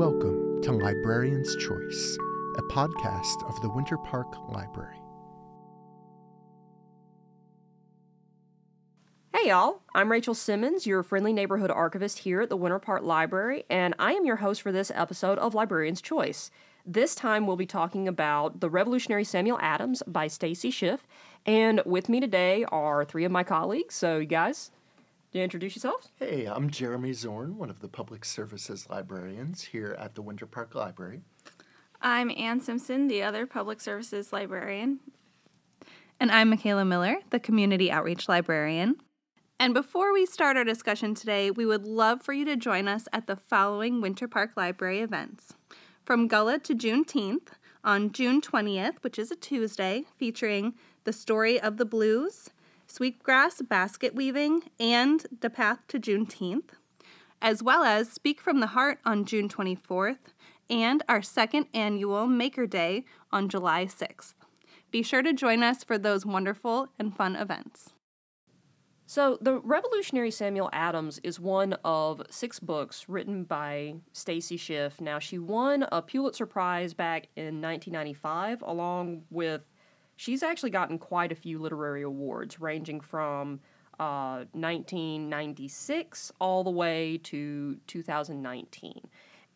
Welcome to Librarian's Choice, a podcast of the Winter Park Library. Hey y'all, I'm Rachel Simmons, your friendly neighborhood archivist here at the Winter Park Library, and I am your host for this episode of Librarian's Choice. This time we'll be talking about The Revolutionary Samuel Adams by Stacy Schiff, and with me today are three of my colleagues. So, you guys, you introduce yourself? Hey, I'm Jeremy Zorn, one of the public services librarians here at the Winter Park Library. I'm Ann Simpson, the other public services librarian. And I'm Michaela Miller, the community outreach librarian. And before we start our discussion today, we would love for you to join us at the following Winter Park Library events. From Gullah to Juneteenth, on June 20th, which is a Tuesday, featuring The Story of the Blues, Sweetgrass Basket Weaving, and The Path to Juneteenth, as well as Speak from the Heart on June 24th, and our second annual Maker Day on July 6th. Be sure to join us for those wonderful and fun events. So, The Revolutionary Samuel Adams is one of six books written by Stacy Schiff. Now, she won a Pulitzer Prize back in 1995, along with, she's actually gotten quite a few literary awards, ranging from uh, 1996 all the way to 2019.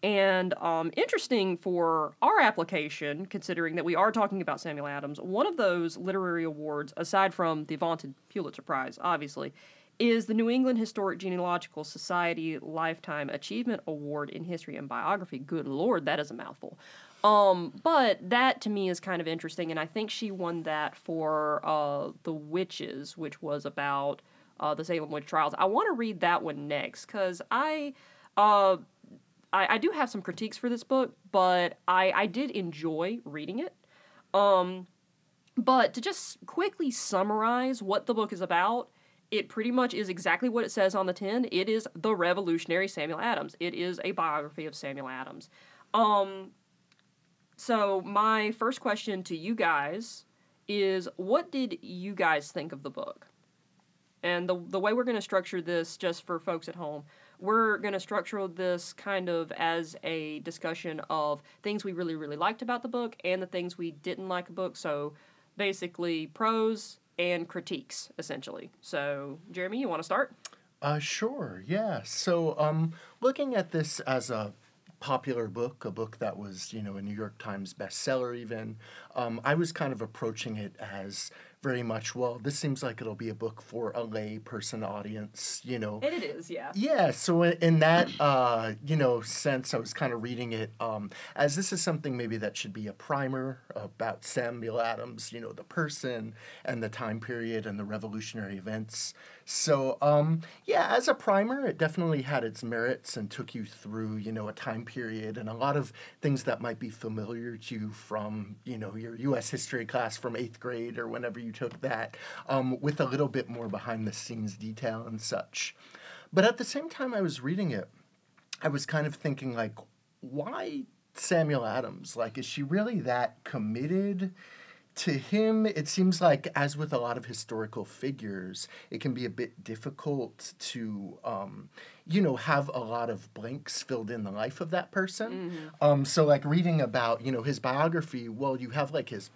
And um, interesting for our application, considering that we are talking about Samuel Adams, one of those literary awards, aside from the vaunted Pulitzer Prize, obviously, is the New England Historic Genealogical Society Lifetime Achievement Award in History and Biography. Good Lord, that is a mouthful. Um, but that to me is kind of interesting, and I think she won that for uh, The Witches, which was about uh, the Salem witch trials. I want to read that one next because I. Uh, I, I do have some critiques for this book, but I, I did enjoy reading it. Um, but to just quickly summarize what the book is about, it pretty much is exactly what it says on the tin. It is the revolutionary Samuel Adams. It is a biography of Samuel Adams. Um, so my first question to you guys is, what did you guys think of the book? And the the way we're going to structure this, just for folks at home, we're going to structure this kind of as a discussion of things we really, really liked about the book and the things we didn't like a book. So basically, pros and critiques, essentially. So, Jeremy, you want to start? Uh, sure, yeah. So, um, looking at this as a popular book, a book that was, you know, a New York Times bestseller, even, um, I was kind of approaching it as very much well this seems like it'll be a book for a lay person audience you know? And it is yeah. Yeah so in, in that uh, you know sense i was kind of reading it um, as this is something maybe that should be a primer about samuel adams you know the person and the time period and the revolutionary events so um, yeah as a primer it definitely had its merits and took you through you know a time period and a lot of things that might be familiar to you from you know your us history class from eighth grade or whenever you took that um, with a little bit more behind the scenes detail and such. But at the same time, I was reading it, I was kind of thinking, like, why Samuel Adams? Like, is she really that committed? To him, it seems like, as with a lot of historical figures, it can be a bit difficult to, um, you know, have a lot of blanks filled in the life of that person. Mm-hmm. Um, so, like, reading about, you know, his biography, well, you have like his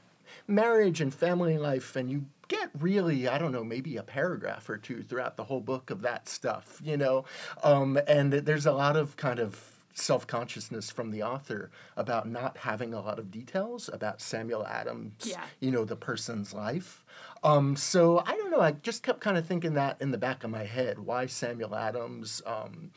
marriage and family life, and you get really, I don't know, maybe a paragraph or two throughout the whole book of that stuff, you know? Um, and there's a lot of kind of self consciousness from the author about not having a lot of details about Samuel Adams, yeah. you know, the person's life. Um, so I don't know, I just kept kind of thinking that in the back of my head. Why Samuel Adams? Um,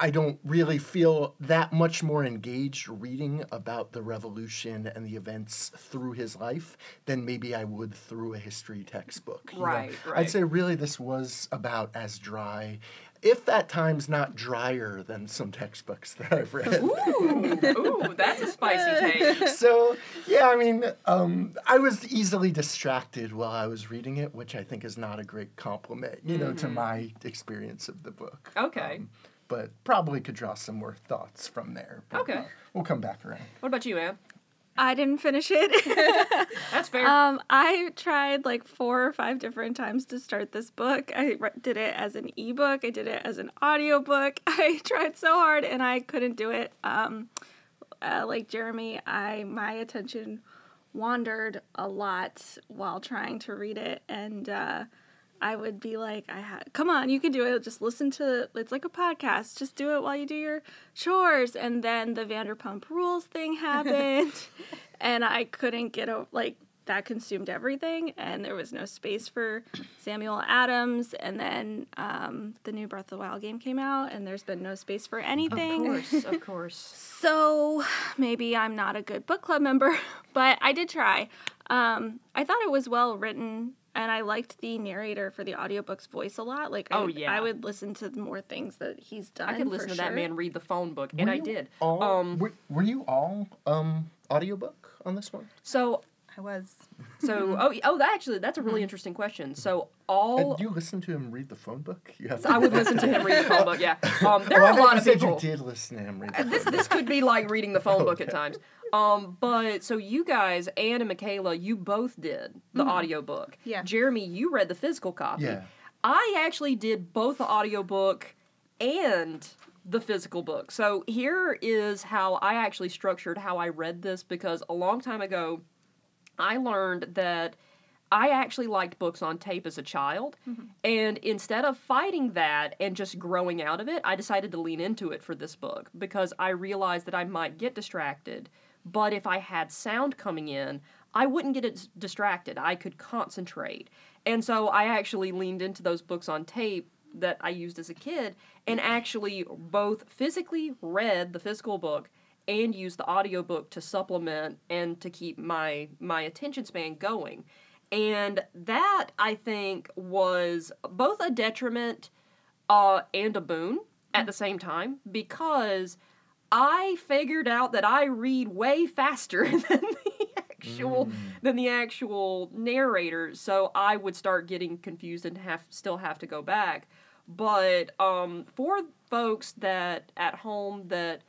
I don't really feel that much more engaged reading about the revolution and the events through his life than maybe I would through a history textbook. Right, right. I'd say really this was about as dry if that times not drier than some textbooks that I've read. Ooh, ooh that's a spicy take. So, yeah, I mean, um, I was easily distracted while I was reading it, which I think is not a great compliment, you mm-hmm. know, to mm-hmm. my experience of the book. Okay. Um, but probably could draw some more thoughts from there. But, okay. Uh, we'll come back around. What about you, Anne? I didn't finish it. That's fair. um, I tried like four or five different times to start this book. I re- did it as an ebook. I did it as an audiobook. I tried so hard and I couldn't do it. Um, uh, like Jeremy, I my attention wandered a lot while trying to read it, and uh, I would be like, "I had, come on, you can do it. Just listen to it's like a podcast. Just do it while you do your chores." And then the Vanderpump Rules thing happened, and I couldn't get a like that consumed everything, and there was no space for Samuel Adams. And then um, the new Breath of the Wild game came out, and there's been no space for anything. of course, of course. So maybe I'm not a good book club member, but I did try. Um, I thought it was well written, and I liked the narrator for the audiobook's voice a lot. Like, Oh, I, yeah. I would listen to more things that he's done. I could for listen to that man read the phone book, and Were I did. All, Um, were, were you all um audiobook on this one? So, I was. so oh, oh, that actually, that's a really interesting question. So all. And you listen to him read the phone book? You have I would listen to him read the phone book. Yeah, um, there oh, are I a lot of people. you did listen to him read the this phone this book. could be like reading the phone book at times. Um, but so you guys, Anne and Michaela, you both did the audiobook. Yeah. Jeremy, you read the physical copy. Yeah. I actually did both the audiobook and the physical book. So here is how I actually structured how I read this because a long time ago I learned that I actually liked books on tape as a child. And instead of fighting that and just growing out of it, I decided to lean into it for this book because I realized that I might get distracted. But if I had sound coming in, I wouldn't get it distracted. I could concentrate. And so I actually leaned into those books on tape that I used as a kid and actually both physically read the physical book and used the audiobook to supplement and to keep my my attention span going. And that I think was both a detriment uh, and a boon at the same time because I figured out that I read way faster than the actual than the actual narrator, so I would start getting confused and have still have to go back. But um, for folks that at home that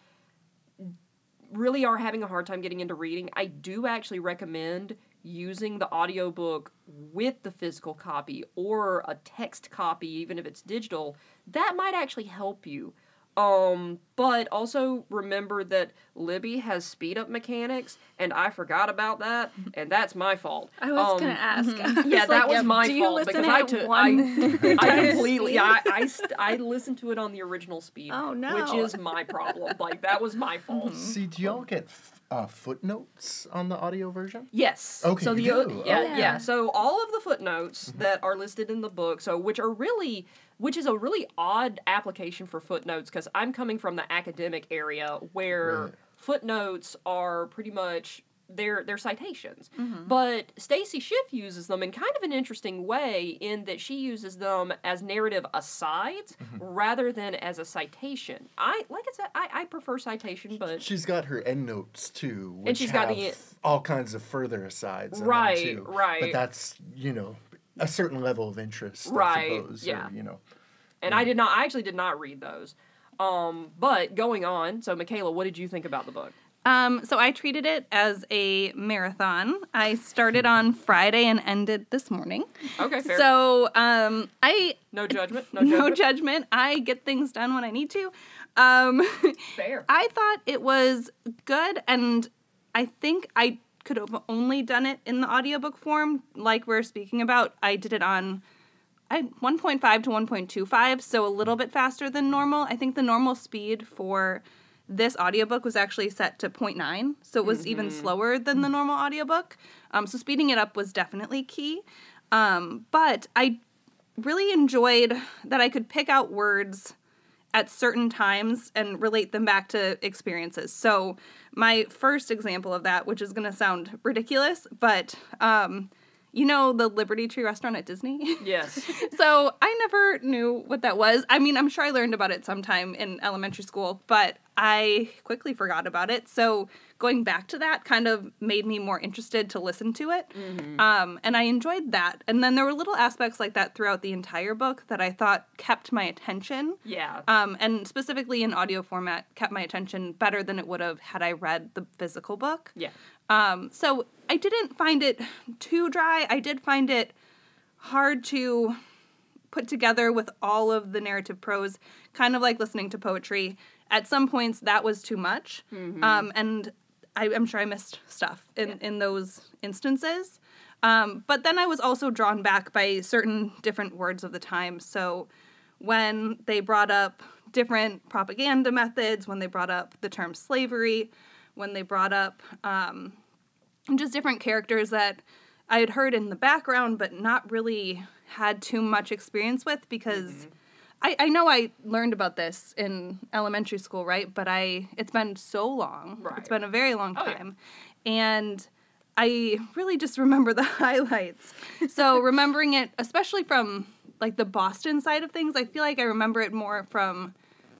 really are having a hard time getting into reading, I do actually recommend using the audiobook with the physical copy or a text copy even if it's digital. That might actually help you. Um, but also remember that Libby has speed up mechanics, and I forgot about that, and that's my fault. I was Um, gonna ask. I was yeah, that like, was my fault because I took I, one I times completely speed? I I, st- I listened to it on the original speed. Oh, no, Which is my problem. like that was my fault. See, do y'all get f- uh, footnotes on the audio version? Yes. Okay, So the you o- do. yeah, Oh. yeah Yeah. So all of the footnotes that are listed in the book, so which are really which is a really odd application for footnotes because I'm coming from the academic area where Right. footnotes are pretty much they're they're citations. Mm-hmm. But Stacy Schiff uses them in kind of an interesting way in that she uses them as narrative asides rather than as a citation. I like I said, I, I prefer citation, but She's got her endnotes too, which she's got the- all kinds of further asides. Right, too. right. But that's you know a certain level of interest, Right, I suppose. yeah. Or, you know. and I did not. I actually did not read those. Um, but going on, so Michaela, what did you think about the book? Um, so I treated it as a marathon. I started on Friday and ended this morning. Okay, fair. So um, I no judgment. No judgment, no judgment. judgment. I get things done when I need to. Um, fair. I thought it was good, and I think I could have only done it in the audiobook form, like we're speaking about. I did it on I 1.5 to 1.25, so a little bit faster than normal. I think the normal speed for this audiobook was actually set to 0.9, so it was even slower than the normal audiobook. Um, so speeding it up was definitely key. Um, but I really enjoyed that I could pick out words at certain times and relate them back to experiences. So, my first example of that, which is going to sound ridiculous, but um, you know the Liberty Tree restaurant at Disney? Yes. so, I never knew what that was. I mean, I'm sure I learned about it sometime in elementary school, but I quickly forgot about it. So, going back to that kind of made me more interested to listen to it. Um, and I enjoyed that. And then there were little aspects like that throughout the entire book that I thought kept my attention. Yeah. Um, and specifically in audio format, kept my attention better than it would have had I read the physical book. yeah. Um, so I didn't find it too dry. I did find it hard to put together with all of the narrative prose, kind of like listening to poetry. At some points, that was too much, um, and I, I'm sure I missed stuff in in those instances. Um, but then I was also drawn back by certain different words of the time. So when they brought up different propaganda methods, when they brought up the term slavery, when they brought up um, just different characters that I had heard in the background, but not really had too much experience with because I, I know I learned about this in elementary school, right? But I it's been so long. Right. It's been a very long Oh, yeah. time. And I really just remember the highlights. So remembering it, especially from like the Boston side of things, I feel like I remember it more from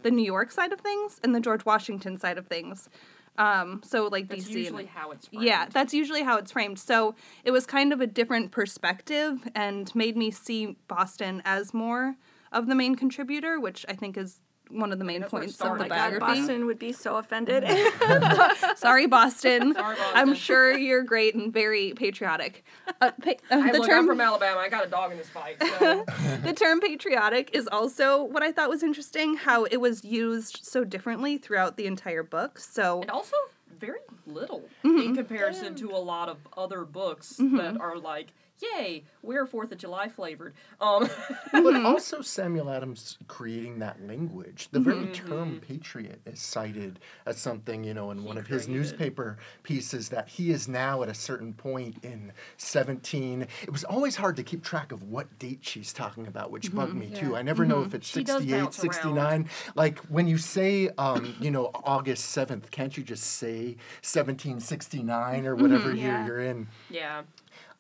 the New York side of things and the George Washington side of things. Um, so like That's DC usually and how it's framed. yeah, that's usually how it's framed. So it was kind of a different perspective and made me see Boston as more of the main contributor, which I think is one of the main that's points of the started. God, biography. Boston would be so offended. Sorry, Boston. Sorry, I'm sure you're great and very patriotic. Uh, pa- uh, Hey, the look, term I'm from Alabama. I got a dog in this fight. So. the term patriotic is also what I thought was interesting. How it was used so differently throughout the entire book. So and also very little Mm-hmm. in comparison to a lot of other books that are like, "Yay, we're Fourth of July flavored." Um, but also Samuel Adams creating that language. The very term patriot is cited as something, you know, in one of his newspaper pieces that he is now at a certain point in 17. It was always hard to keep track of what date she's talking about, which bugged me too. I never know if it's She 68, bounce around. 69. Like when you say, um, you know, August 7th, can't you just say 1769 or whatever year Yeah. you're in? yeah.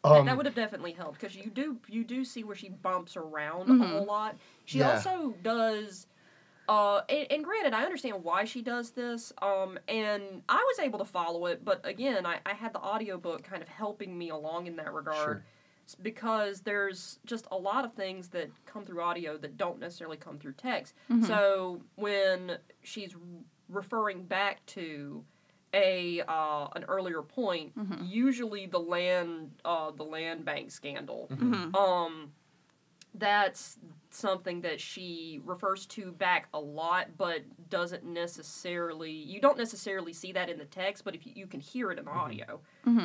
Um, that, that would have definitely helped because you do you do see where she bumps around a whole lot. She Yeah. also does. Uh, and, and granted, I understand why she does this. Um, and I was able to follow it, but again, I, I had the audiobook kind of helping me along in that regard. Sure. Because there's just a lot of things that come through audio that don't necessarily come through text. So when she's referring back to a uh, an earlier point, usually the land uh, the land bank scandal. Um, that's something that she refers to back a lot, but doesn't necessarily. You don't necessarily see that in the text, but if you, you can hear it in the audio,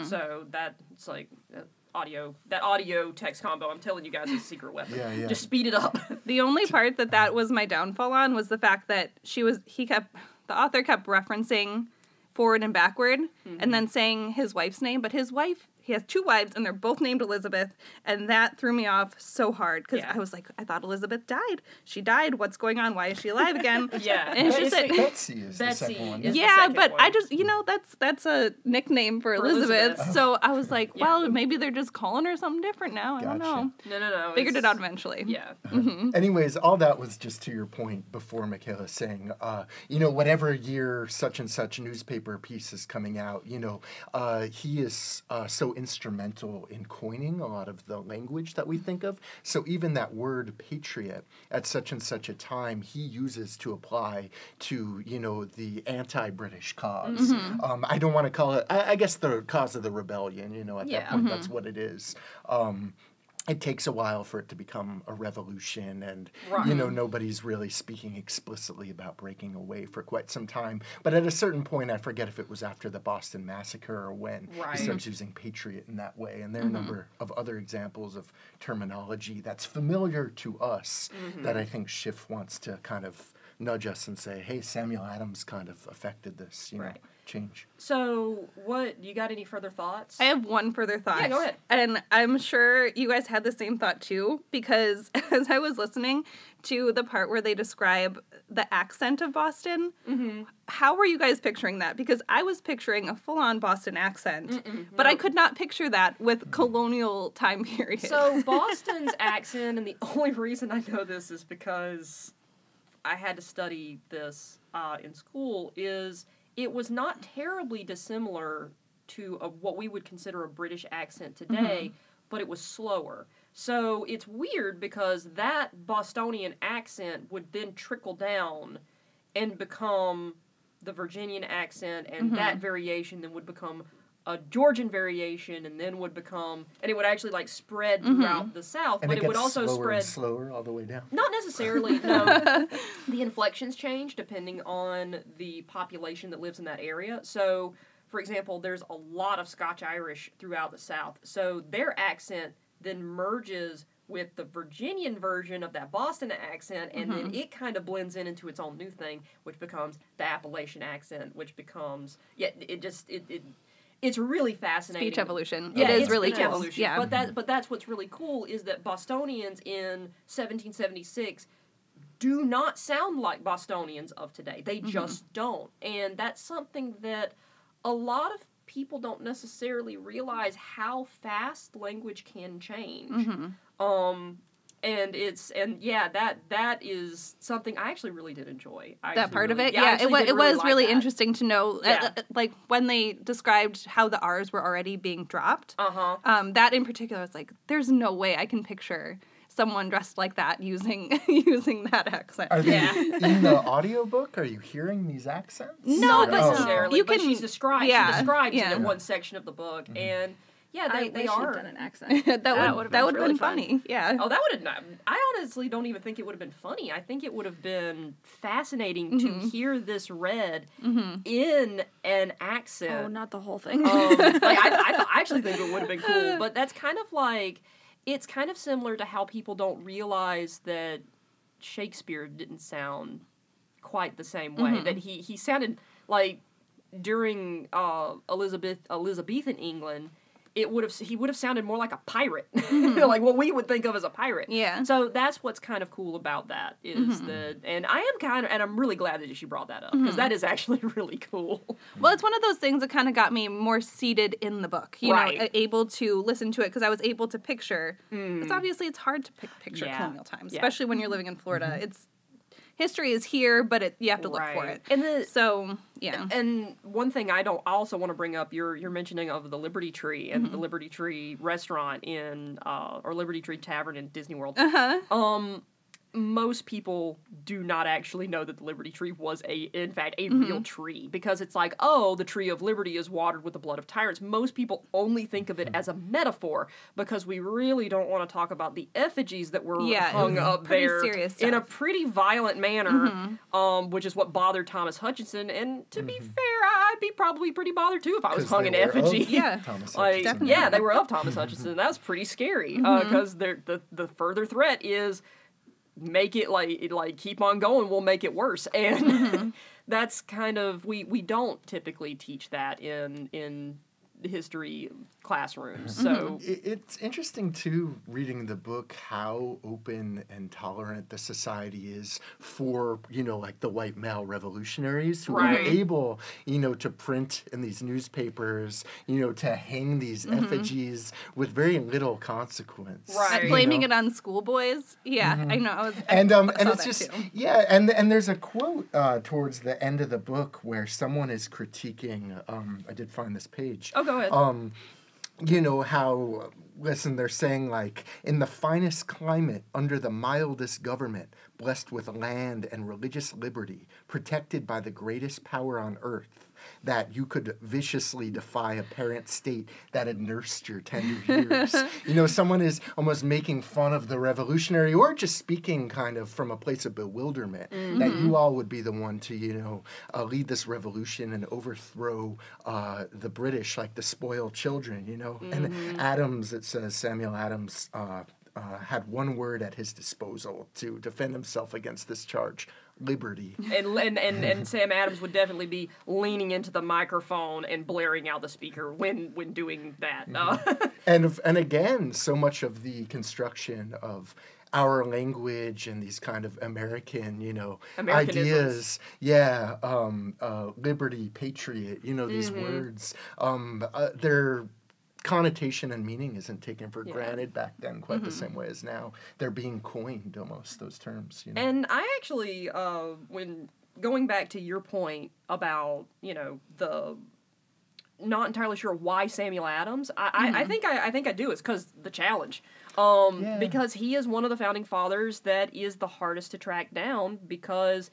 so that it's like. Uh, Audio that audio text combo. I'm telling you guys, is a secret weapon. Yeah, yeah. Just speed it up. The only part that that was my downfall on was the fact that she was he kept the author kept referencing forward and backward and mm-hmm. then saying his wife's name, but his wife he has two wives and they're both named Elizabeth, and that threw me off so hard because Yeah. I was like, I thought Elizabeth died. She died. What's going on? Why is she alive again? yeah, And it's but just that- Betsy is the second one. is- yeah, second but I just you know that's that's a nickname for, For Elizabeth. Elizabeth. So I was like, Yeah. well, maybe they're just calling her something different now. I don't know. no, no, no. Figured it out eventually. Yeah. Anyways, all that was just to your point before Michaela saying, uh, you know, whatever year such and such newspaper piece is coming out, you know, uh, he is uh, so instrumental in coining a lot of the language that we think of. So even that word patriot at such and such a time, he uses to apply to, you know, the anti-British cause. Um, I don't want to call it, I, I guess the cause of the rebellion, you know, at Yeah. that point, that's what it is. Um, it takes a while for it to become a revolution and you know mm-hmm. nobody's really speaking explicitly about breaking away for quite some time. But at a certain point i forget if it was after the boston massacre or when Right. he starts using patriot in that way. And there are a mm-hmm. number of other examples of terminology that's familiar to us mm-hmm. that i think schiff wants to kind of nudge us and say hey samuel adams kind of affected this you know? Right. Change So, what you got? Any further thoughts? I have one further thought. Yeah, go ahead. And I'm sure you guys had the same thought too, because as I was listening to the part where they describe the accent of Boston, Mm-hmm. how were you guys picturing that? Because I was picturing a full on Boston accent, but I could not picture that with colonial time period. So Boston's accent, and the only reason I know this is because I had to study this uh, in school. Is it was not terribly dissimilar to a, what we would consider a British accent mm-hmm. today, but it was slower. So it's weird because that Bostonian accent would then trickle down and become the Virginian accent, and mm-hmm. that variation then would become a Georgian variation, and then would become, and it would actually like spread mm-hmm. throughout the South, And but it, it, would also slower spread and slower all the way down. not necessarily, no. the inflections change depending on the population that lives in that area. So, for example, there's a lot of Scotch Irish throughout the South. So their accent then merges with the Virginian version of that Boston accent, and then mm-hmm. it kind of blends in into its own new thing, which becomes the Appalachian accent, which becomes yeah, it just it. it it's really fascinating. Speech evolution. Yeah, it is really cool. evolution. Yeah. But that but that's what's really cool is that Bostonians in 1776 do not sound like Bostonians of today. They Mm-hmm. just don't. And that's something that a lot of people don't necessarily realize how fast language can change. Mm-hmm. Um and it's and yeah that that is something I actually really did enjoy. I that actually part of it, I yeah, it actually was did it was like really that. interesting to know, uh, Yeah. uh, like when they described how the R's were already being dropped. Uh-huh. Um, that in particular, I was like, "There's no way I can picture someone dressed like that using using that accent." Are they Yeah. in the audiobook? Are you hearing these accents? No, not but Oh. necessarily. you but can- she's described. yeah, she describes yeah. it in one section of the book, and yeah, they, I they wish are. Done an accent. that, would would've that would have really been fun. funny. Yeah. Oh, that would have not. I honestly don't even think it would have been funny. I think it would have been fascinating Mm-hmm. to hear this read in an accent. Oh, not the whole thing. Um, like I, I, I actually think it would have been cool, but that's kind of like it's kind of similar to how people don't realize that Shakespeare didn't sound quite the same way. That he he sounded like during uh, Elizabeth Elizabethan England. It would have he would have sounded more like a pirate, mm-hmm. like what we would think of as a pirate. Yeah. So that's what's kind of cool about that is mm-hmm. that, and I am kind of, and I'm really glad that she brought that up because mm-hmm. that is actually really cool. Well, it's one of those things that kind of got me more seated in the book. You Right. know, able to listen to it because I was able to picture. It's mm. obviously it's hard to pic- picture Mm. Yeah. colonial times, Yeah. especially when you're living in Florida. It's history is here, but it, you have to look for Right. it. And the So yeah, and one thing I don't also want to bring up your your mentioning of the Liberty Tree and Mm-hmm. the Liberty Tree restaurant in uh, or Liberty Tree Tavern in Disney World. uh-huh. Um, most people do not actually know that the Liberty Tree was a, in fact, a Mm-hmm. real tree because it's like, oh, the tree of liberty is watered with the blood of tyrants. Most people only think of it as a metaphor because we really don't want to talk about the effigies that were Yeah, hung up pretty there serious in a. Mm-hmm. pretty violent manner, um, which is what bothered Thomas Hutchinson. And to be fair, I'd be probably pretty bothered too if I was hung they in of effigy. Yeah. Thomas Like, Hutchinson. yeah, they were of Thomas Hutchinson. That was pretty scary because they're the the further threat is make it like like keep on going. We'll make it worse, and mm-hmm. that's kind of we we don't typically teach that in in history classrooms. So It, it's interesting too, reading the book, how open and tolerant the society is for you know, like the white male revolutionaries who Right. were able, you know, to print in these newspapers, you know, to hang these effigies with very little consequence. Right. blaming know? it on schoolboys. Yeah, I know. I was, I and um and it's just too. yeah and and there's a quote uh towards the end of the book where someone is critiquing um i did find this page Oh, go ahead. um you know how listen they're saying like in the finest climate under the mildest government blessed with land and religious liberty protected by the greatest power on earth that you could viciously defy a parent state that had nursed your tender years. you know, someone is almost making fun of the revolutionary or just speaking kind of from a place of bewilderment that you all would be the one to, you know, uh, lead this revolution and overthrow uh, the British like the spoiled children, you know? And Adams, it says Samuel Adams. Uh, uh, had one word at his disposal to defend himself against this charge liberty. and, and and and Sam Adams would definitely be leaning into the microphone and blaring out the speaker when when doing that. Uh, and and again, so much of the construction of our language and these kind of American, you know, ideas, yeah, um, uh, liberty, patriot, you know, these Mm-hmm. words, um, uh, their connotation and meaning isn't taken for Yeah. granted back then quite the same way as now. They're being coined almost those terms, you know. And I actually, uh, when going back to your point about you know the not entirely sure why Samuel Adams. I, I, I think I, I think I do. It's because the challenge. Um, Yeah. because he is one of the founding fathers that is the hardest to track down because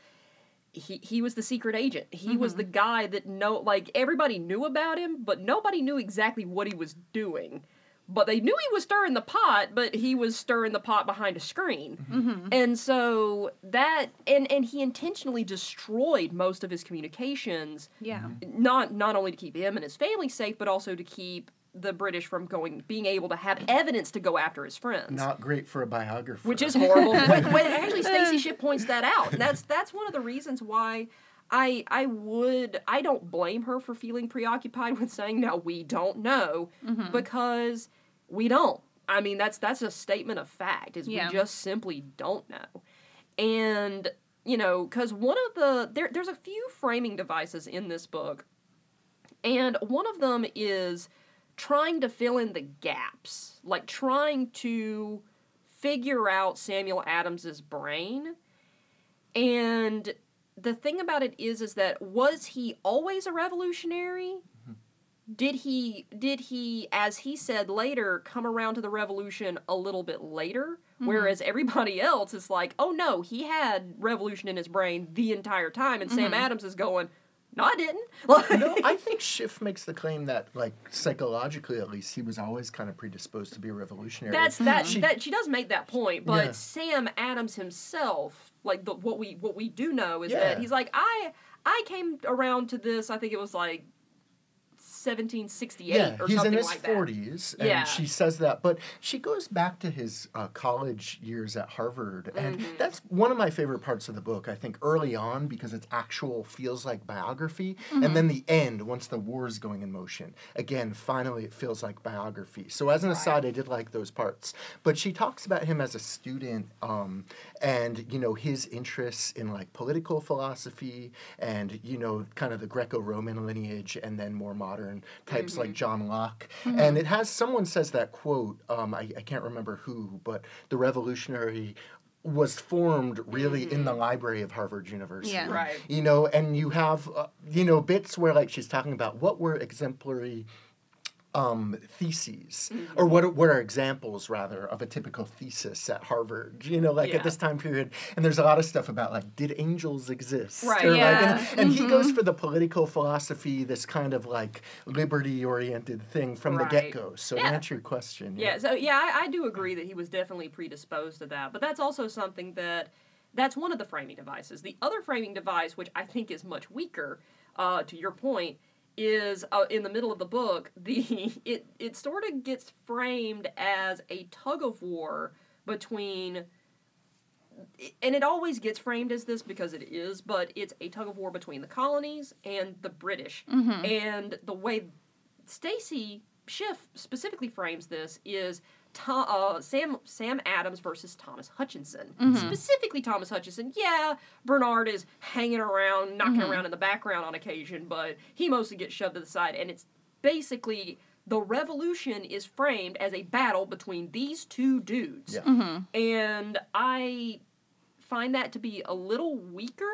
he he was the secret agent. He was the mm-hmm. guy that no like everybody knew about him, but nobody knew exactly what he was doing. But they knew he was stirring the pot, but he was stirring the pot behind a screen. Mm-hmm. Mm-hmm. And so that and and he intentionally destroyed most of his communications Yeah. not not only to keep him and his family safe, but also to keep the British from going being able to have evidence to go after his friends. Not great for a biographer. which is horrible. when, when actually Stacy Schiff points that out. That's that's one of the reasons why I I would I don't blame her for feeling preoccupied with saying now we don't know mm-hmm. because we don't. I mean that's that's a statement of fact is Yeah. we just simply don't know. And you know, cuz one of the there there's a few framing devices in this book. And one of them is trying to fill in the gaps, like trying to figure out Samuel Adams's brain. And the thing about it is is that was he always a revolutionary? Mm-hmm. Did he did he as he said later come around to the revolution a little bit later? Mm-hmm. Whereas everybody else is like, "Oh no, he had revolution in his brain the entire time." And Sam mm-hmm. Adams is going, "No, I didn't." No, I think Schiff makes the claim that, like psychologically at least, he was always kind of predisposed to be a revolutionary. That's that She- that she does make that point, but Yeah. Sam Adams himself, like the what we what we do know is Yeah. that he's like I I came around to this. I think it was like 1768 yeah, or he's something in his like forties, and Yeah. she says that. But she goes back to his uh, college years at Harvard, and Mm-hmm. that's one of my favorite parts of the book. I think early on because it's actual feels like biography, and then the end once the war is going in motion. Again, finally, it feels like biography. So as an aside, I did like those parts. But she talks about him as a student, um, and you know his interests in like political philosophy, and you know kind of the Greco-Roman lineage, and then more modern types like John Locke. And it has someone says that quote. Um, I, I can't remember who, but the revolutionary was formed really in the library of Harvard University. Yeah. Right. You know, and you have uh, you know bits where like she's talking about what were exemplary um, theses, Mm-hmm. or what are, what are examples rather of a typical thesis at Harvard? You know, like Yeah. at this time period, and there's a lot of stuff about like did angels exist? Right. Or, like, Yeah. and, and he goes for the political philosophy, this kind of like liberty oriented thing from the get go. So Yeah. to answer your question, Yeah, so yeah, I, I do agree that he was definitely predisposed to that, but that's also something that that's one of the framing devices. The other framing device, which I think is much weaker, uh, to your point, is uh, in the middle of the book. The it it sort of gets framed as a tug of war between. And it always gets framed as this because it is, but it's a tug of war between the colonies and the British. And the way Stacy Schiff specifically frames this is Tom, uh, Sam Sam Adams versus Thomas Hutchinson. Specifically, Thomas Hutchinson. Yeah, Bernard is hanging around, knocking around in the background on occasion, but he mostly gets shoved to the side. And it's basically the revolution is framed as a battle between these two dudes. Yeah. And I find that to be a little weaker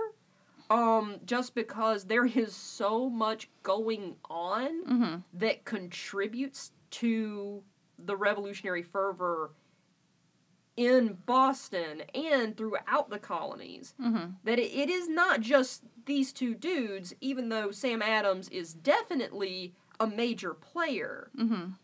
um just because there is so much going on that contributes to the revolutionary fervor in Boston and throughout the colonies that it, it is not just these two dudes even though Sam Adams is definitely a major player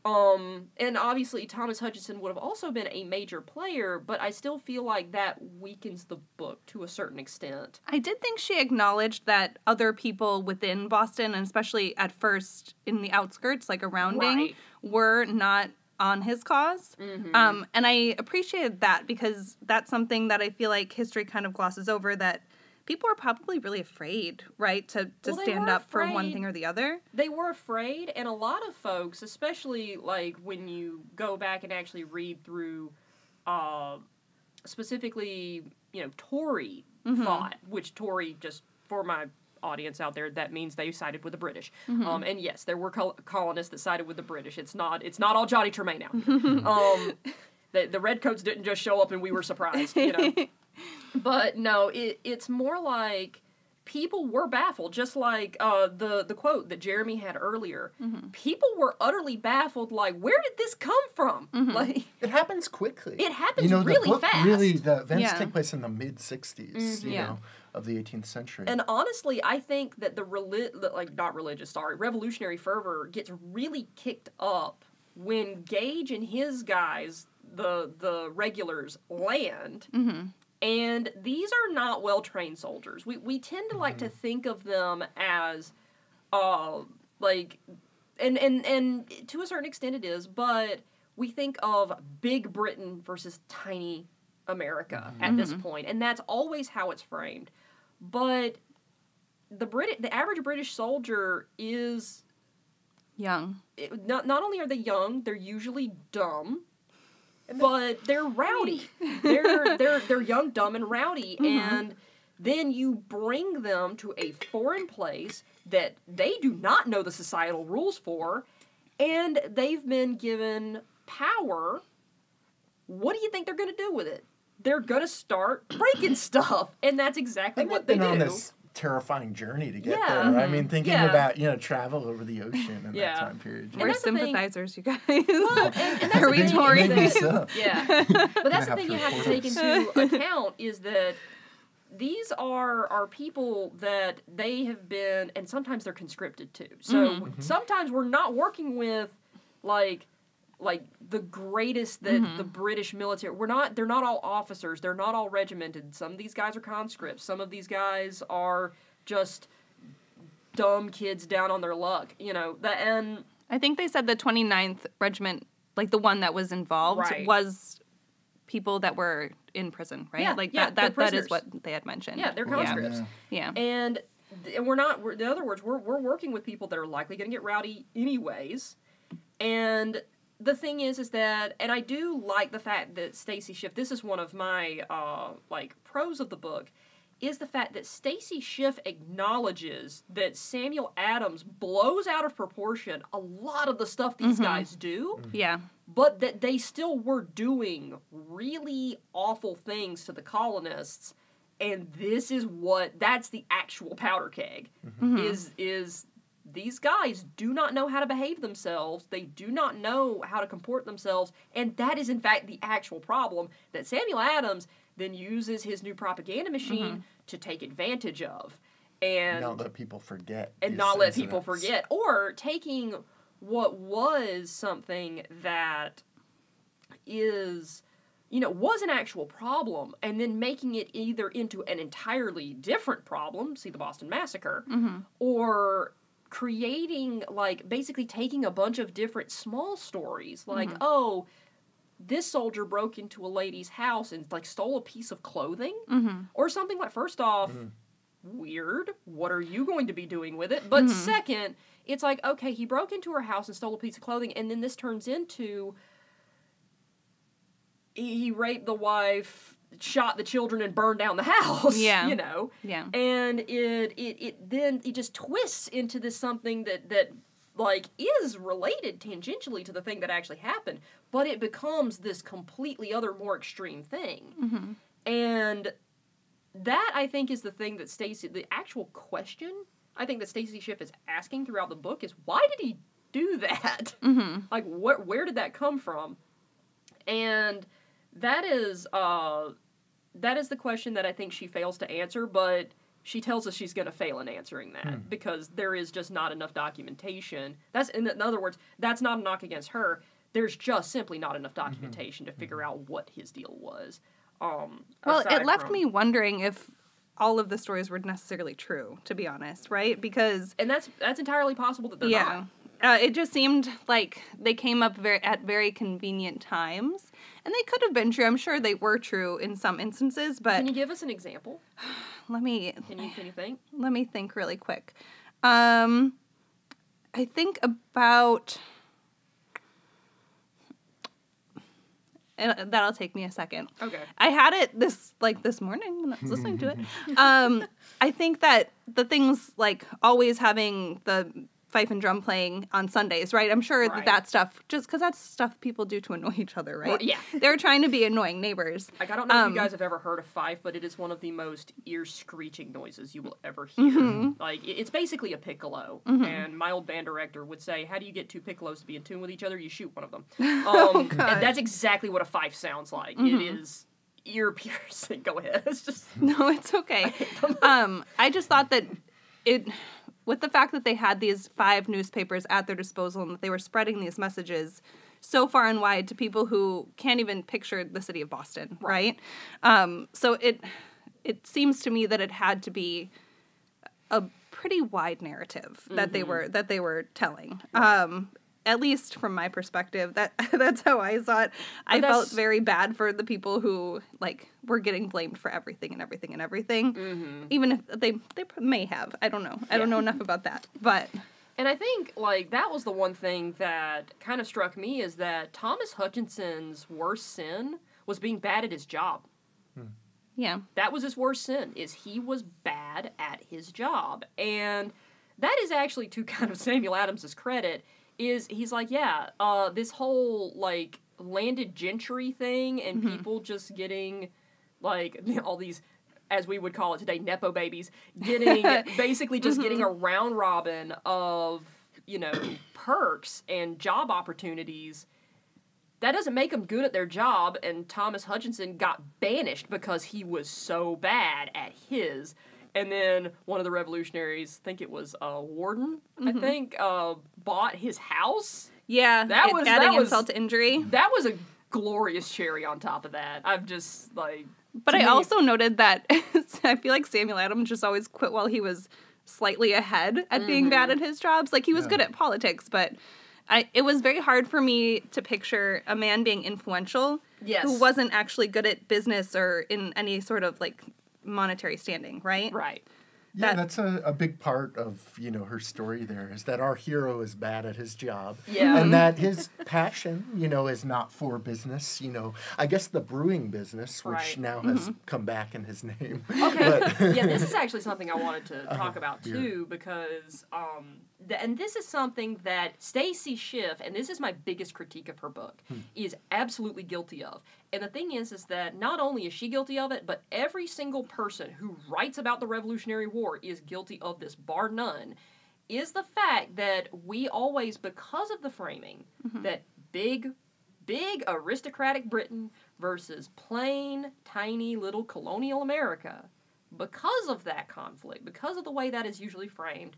um, and obviously Thomas Hutchinson would have also been a major player, but I still feel like that weakens the book to a certain extent. I did think she acknowledged that other people within Boston, and especially at first in the outskirts, like surrounding, Right. were not on his because Um, and I appreciated that because that's something that I feel like history kind of glosses over that people are probably really afraid, right, to, to Well, stand up for one thing or the other. They were afraid, and a lot of folks, especially like when you go back and actually read through, uh, specifically, you know, Tory thought, which Tory, just for my audience out there, that means they sided with the British. Um, and yes, there were col- colonists that sided with the British. It's not, it's not all Johnny Tremain now. um, the, the redcoats didn't just show up and we were surprised, you know. but no, it, it's more like people were baffled, just like uh, the the quote that Jeremy had earlier. People were utterly baffled. Like, where did this come from? Like, It happens quickly. It happens you know, really the book fast. Really, the events Yeah. take place in the mid '60s. You Yeah. know, of the 18th century. and honestly, I think that the reli- like not religious, sorry, revolutionary fervor gets really kicked up when Gage and his guys, the the regulars, land. Mm-hmm. And these are not well trained soldiers. We we tend to like to mm-hmm. think of them as uh like and and and to a certain extent it is, but we think of Big Britain versus tiny America mm-hmm. at this point, and that's always how it's framed. But the Brit the average British soldier is Young. it, not not only are they young, they're usually dumb, but they're rowdy. they're they're they're young, dumb, and rowdy, mm-hmm. and then you bring them to a foreign place that they do not know the societal rules for, and they've been given power. What do you think they're going to do with it? They're going to start breaking stuff, and that's exactly and what they've they been do. on this terrifying journey to get Yeah. there. I mean, thinking Yeah. about you know travel over the ocean in Yeah. that time period. We're that's the thing- sympathizers, you guys. Well, and, and that's Are the we thing is Tories? Maybe that- so. Yeah, but that's the thing you have to take into account is that these are are people that they have been, and sometimes they're conscripted too. So Mm-hmm. sometimes we're not working with like like the greatest that the mm-hmm. British military. We're not. They're not all officers. They're not all regimented. Some of these guys are conscripts. Some of these guys are just dumb kids down on their luck. You know that and. I think they said the 29th regiment, like the one that was involved, Right. was people that were in prison, right? Yeah, like yeah, that, that, that is what they had mentioned. Yeah, they're Yeah. conscripts. Yeah. and and we're not we're, in other words we're, we're working with people that are likely going to get rowdy anyways and the thing is is that and i do like the fact that stacy schiff this is one of my uh like pros of the book is the fact that stacy schiff acknowledges that samuel adams blows out of proportion a lot of the stuff these mm-hmm. guys do mm-hmm. Yeah. but that they still were doing really awful things to the colonists and this is what that's the actual powder keg mm-hmm. is is these guys do not know how to behave themselves. They do not know how to comport themselves. And that is in fact the actual problem that samuel adams then uses his new propaganda machine mm-hmm. to take advantage of. And not let people forget. and these not let people forget. Or taking what was something that is you know was an actual problem and then making it either into an entirely different problem see the boston massacre mm-hmm. or creating like basically taking a bunch of different small stories like mm-hmm. oh this soldier broke into a lady's house and like stole a piece of clothing? Mm-hmm. Or something like first off mm-hmm. weird what are you going to be doing with it? But second it's like okay he broke into her house and stole a piece of clothing and then this turns into he he raped the wife shot the children and burned down the house Yeah. you know? Yeah. and it it it then it just twists into this something that that like is related tangentially to the thing that actually happened but it becomes this completely other more extreme thing. And that I think is the thing that Stacy the actual question I think that Stacy Schiff is asking throughout the book is why did he do that? Like what where did that come from? And that is uh that is the question that I think she fails to answer, but she tells us she's going to fail in answering that hmm. because there is just not enough documentation. That's in, in other words, that's not a knock against her. There's just simply not enough mm-hmm. documentation to mm-hmm. figure out what his deal was. Um, Well, it left from- me wondering if all of the stories were necessarily true, to be honest, right? Because and that's that's entirely possible that they're yeah, not. Uh, it just seemed like they came up very at very convenient times, and they could have been true. I'm sure they were true in some instances, but Can you give us an example? let me Can you can you think? let me think really quick. Um, I think about. and that'll take me a second. Okay. I had it this like this morning when I was listening to it. Um, I think that the things like always having the fife and drum playing on Sundays, right? I'm sure Right. that that stuff, just because that's stuff people do to annoy each other, right? Well, yeah. They're trying to be annoying neighbors. Like I don't know if Um, you guys have ever heard a fife, but it is one of the most ear screeching noises you will ever hear. Mm-hmm. Like it's basically a piccolo, and my old band director would say, "How do you get two piccolos to be in tune with each other? You shoot one of them." Um, Oh. Mm-hmm. and that's exactly what a fife sounds like. It is ear piercing. Go ahead. It's just No, it's okay. um, I just thought that it, with the fact that they had these five newspapers at their disposal and that they were spreading these messages so far and wide to people who can't even picture the city of Boston, right? Um, so it it seems to me that it had to be a pretty wide narrative that they were that they were telling. Um, at least from my perspective, that that's how I saw it. Oh, I felt very bad for the people who like were getting blamed for everything and everything and everything, mm-hmm. even if they they may have. I don't know. I don't know enough about that, but And I think like that was the one thing that kind of struck me is that Thomas Hutchinson's worst sin was being bad at his job. Hmm. yeah, That was his worst sin is he was bad at his job. And that is actually to kind of Samuel Adams's credit is he's like, yeah, uh this whole like landed gentry thing and people just getting like all these as we would call it today nepo babies getting basically just getting a round robin of you know perks and job opportunities. That doesn't make them good at their job and thomas hutchinson got banished because he was so bad at his and then one of the revolutionaries I think it was uh, Warren i think uh, bought his house yeah. That was- adding that was- insult to injury. that was a glorious cherry on top of that i'm just like But I me- also noted that I feel like Samuel Adams just always quit while he was slightly ahead at being bad Mm-hmm. at his jobs. Like he was good at politics, but I, it was very hard for me to picture a man being influential Yes. who wasn't actually good at business or in any sort of like monetary standing, right? right Yeah, That- that's a, a big part of you know her story. There is that our hero is bad at his job, Yeah. and that his passion, you know, is not for business. You know, I guess the brewing business, which Right. now has come back in his name. Okay. But- yeah, this is actually something I wanted to Uh-huh. talk about too because um th- and this is something that Stacy Schiff and this is my biggest critique of her book Hmm. is absolutely guilty of. And the thing is is that not only is she guilty of it, but every single person who writes about the Revolutionary War is guilty of this bar none is the fact that we always because of the framing that big big aristocratic Britain versus plain, tiny little colonial America, because of that conflict, because of the way that is usually framed,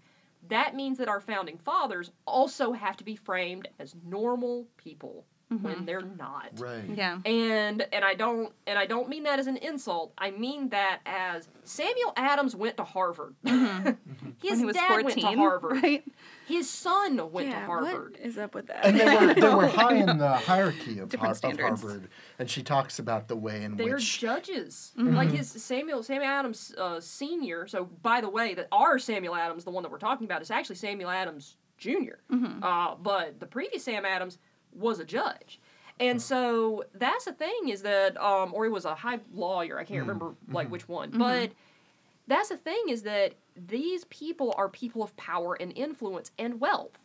that means that our founding fathers also have to be framed as normal people when they're not. right. Yeah. And and I don't and I don't mean that as an insult. I mean that as Samuel Adams went to Harvard. His when he was dad 14, went to Harvard. right? His son went yeah, to Harvard. what is up with that? And they were they were high in the hierarchy of, Different Har- of standards. Harvard, and she talks about the way in which They're judges. Mm-hmm. Like his Samuel Samuel Adams uh, senior. So by the way, that our Samuel Adams, the one that we're talking about, is actually Samuel Adams junior. Mm-hmm. Uh, but the previous Sam Adams was a judge. And so that's the thing is that, um, or he was a high lawyer. I can't Mm-hmm. remember like which one, but that's the thing is that these people are people of power and influence and wealth.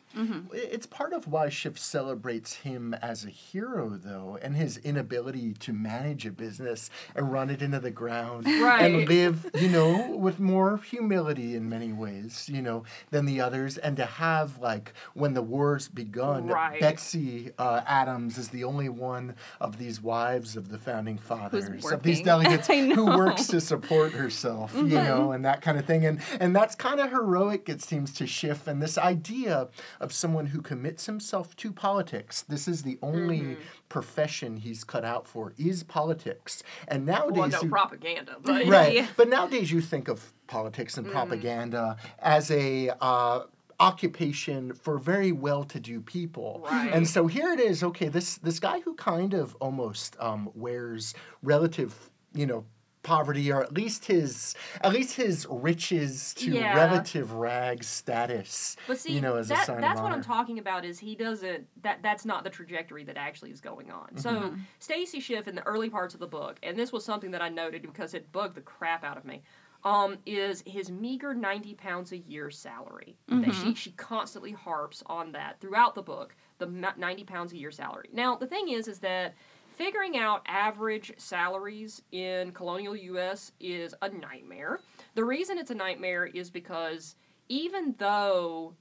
It's part of why Schiff celebrates him as a hero, though, and his inability to manage a business and run it into the ground Right. and live, you know, with more humility in many ways, you know, than the others, and to have like when the war's begun, Right. Betsy uh, Adams is the only one of these wives of the founding fathers of these delegates who works to support herself, you know, and that kind of thing, and and that's kind of heroic. It seems to Schiff, and this idea of someone who commits himself to politics. This is the only Mm-hmm. profession he's cut out for is politics. And nowadays, Well, no you- propaganda, but right? Yeah. But nowadays, you think of politics and propaganda as a uh, occupation for very well-to-do people. Right. And so here it is. Okay, this this guy who kind of almost um, wears relative, you know. Poverty, or at least his, at least his riches to Yeah. relative rag status. But see, you know, as a sign that's of what I'm talking about. Is he doesn't that that's not the trajectory that actually is going on. So Mm-hmm. Stacy Schiff in the early parts of the book, and this was something that I noted because it bugged the crap out of me. um, is his meager 90 pounds a year salary. That she, she constantly harps on that throughout the book, the 90 pounds a year salary. Now, the thing is, is that figuring out average salaries in colonial U.S. is a nightmare. The reason it's a nightmare is because even though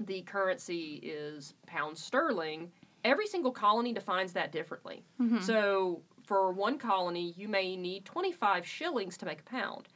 the currency is pound sterling, every single colony defines that differently. Mm-hmm. So for one colony, you may need 25 shillings to make a pound.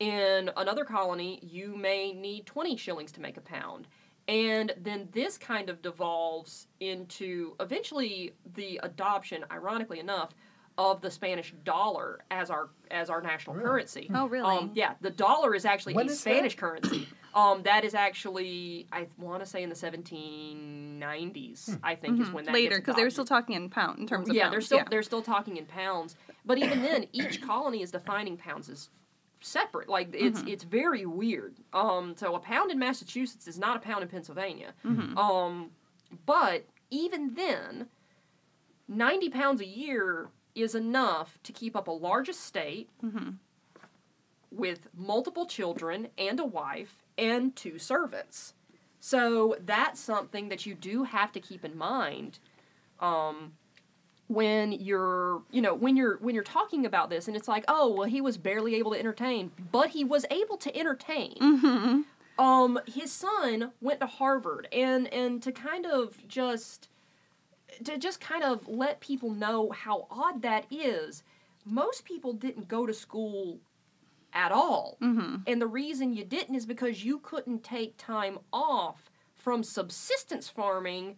In another colony, you may need 20 shillings to make a pound. And then this kind of devolves into eventually the adoption, ironically enough, of the Spanish dollar as our as our national Really? currency. Oh, really? Um, yeah, the dollar is actually When a is Spanish that? currency. Um, that is actually I want to say in the 1790s. I think is when that Hmm. Later, because they were still talking in pound in terms of yeah, pounds. they're still they're still talking in pounds. But even then, each colony is defining pounds as separate. Like it's Mm-hmm. it's very weird. Um, so a pound in Massachusetts is not a pound in Pennsylvania. Mm-hmm. Um, but even then, ninety pounds a year is enough to keep up a large estate Mm-hmm. with multiple children and a wife and two servants. So that's something that you do have to keep in mind um, when you're, you know, when you're when you're talking about this, and it's like, oh, well, he was barely able to entertain, but he was able to entertain. Mm-hmm. Um, his son went to Harvard, and and to kind of just to just kind of let people know how odd that is. Most people didn't go to school at all. Mm-hmm. And the reason you didn't is because you couldn't take time off from subsistence farming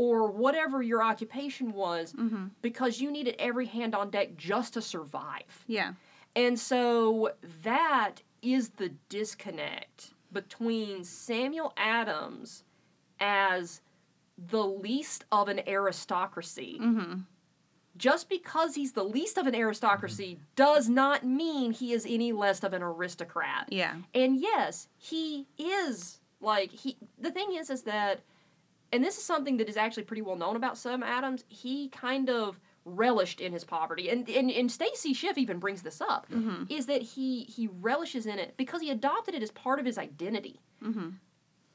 or whatever your occupation was Mm-hmm. because you needed every hand on deck just to survive. Yeah. And so that is the disconnect between Samuel Adams as the least of an aristocracy. Mm-hmm. Just because he's the least of an aristocracy does not mean he is any less of an aristocrat. Yeah. And yes, he is like he the thing is is that and this is something that is actually pretty well known about Sam Adams, he kind of relished in his poverty. And and, and Stacy Schiff even brings this up, Mm-hmm. is that he he relishes in it because he adopted it as part of his identity. Mm-hmm.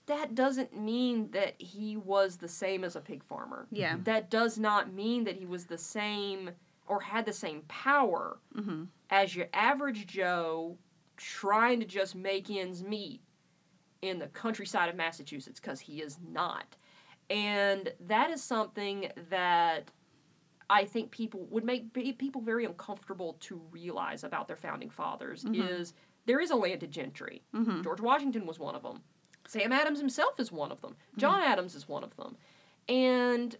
That doesn't mean that he was the same as a pig farmer. Yeah. That does not mean that he was the same or had the same power Mm-hmm. as your average Joe trying to just make ends meet in the countryside of Massachusetts because he is not. And that is something that I think people would make people very uncomfortable to realize about their founding fathers is there is a landed gentry. Mm-hmm. George Washington was one of them. Sam Adams himself is one of them. John Adams is one of them. And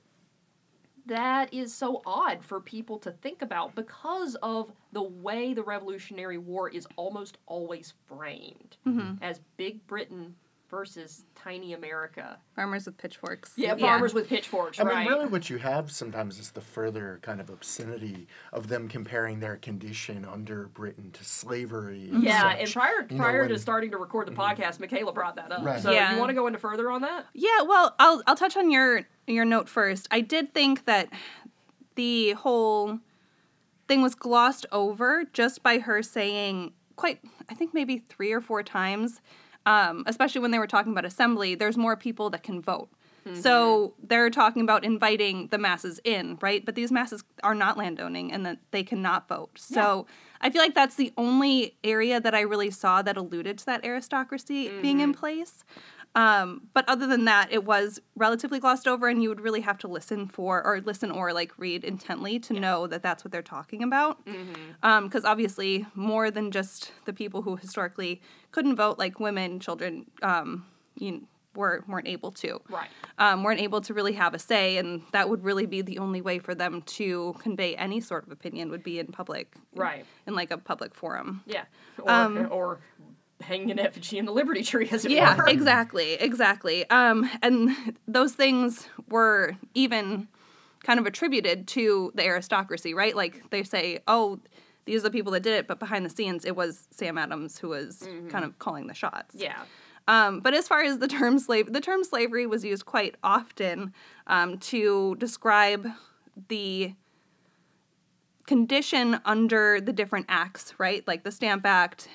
that is so odd for people to think about because of the way the Revolutionary War is almost always framed Mm-hmm. as Big Britain versus tiny America. Farmers with pitchforks. Yeah, farmers with pitchforks, I right? mean, really, what you have sometimes is the further kind of obscenity of them comparing their condition under Britain to slavery. And yeah, such. and prior You know, prior to starting to record the mm-hmm. podcast, Michaela brought that up. Right. So Yeah. you want to go into further on that? Yeah, well, I'll I'll touch on your your note first. I did think that the whole thing was glossed over just by her saying quite I think maybe 3 or 4 times um, especially when they were talking about assembly, there's more people that can vote. So they're talking about inviting the masses in, right? But these masses are not landowning and that they cannot vote. So I feel like that's the only area that I really saw that alluded to that aristocracy being in place. Um, but other than that, it was relatively glossed over, and you would really have to listen for, or listen or like read intently to know that that's what they're talking about. Because obviously, more than just the people who historically couldn't vote, like women, children, um, you know, were weren't able to, Right. um, weren't able to really have a say, and that would really be the only way for them to convey any sort of opinion would be in public, Right. in like a public forum. Yeah. Or, Um, or hanging an effigy in the Liberty Tree, as it yeah were. exactly exactly um and those things were even kind of attributed to the aristocracy right like they say oh these are the people that did it but behind the scenes it was sam adams who was kind of calling the shots Yeah. um, but as far as the term slave, the term slavery was used quite often um, to describe the condition under the different acts, right? Like the Stamp Act,